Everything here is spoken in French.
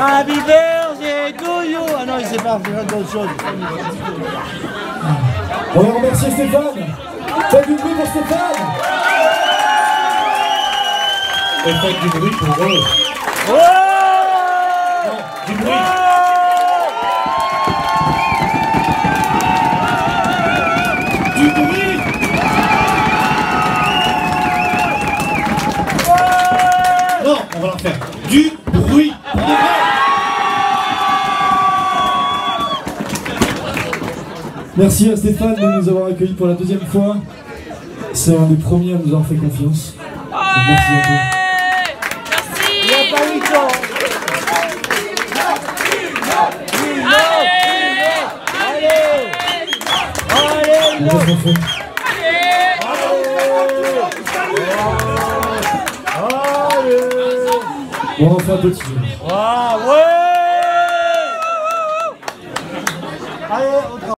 Happy birthday to you Ah non, il sait pas, c'est d'autres choses. On va remercier Stéphane. Faites du bruit pour Stéphane. Et faites du bruit pour eux. Du bruit. Du bruit. Non, on va leur faire du bruit. pour de vrai. Merci à Stéphane de nous avoir accueillis pour la deuxième fois. C'est un des premiers à nous avoir fait confiance. Merci à toi. Il n'y a pas 8 ans. Allez, On va en faire un petit jeu. Ah ouais Allez, on